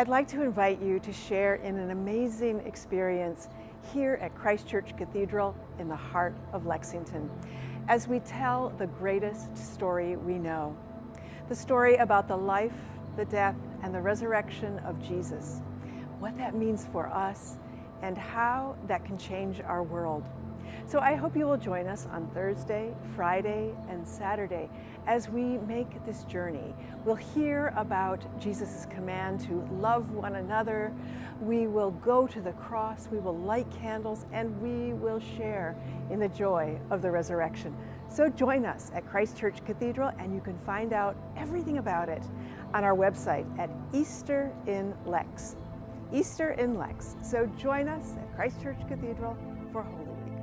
I'd like to invite you to share in an amazing experience here at Christ Church Cathedral in the heart of Lexington as we tell the greatest story we know the story about the life, the death, and the resurrection of Jesus, what that means for us, and how that can change our world. So I hope you will join us on Thursday, Friday, and Saturday as we make this journey. We'll hear about Jesus' command to love one another. We will go to the cross, we will light candles, and we will share in the joy of the resurrection. So join us at Christ Church Cathedral, and you can find out everything about it on our website at Easter in Lex. Easter in Lex. So join us at Christ Church Cathedral for Holy.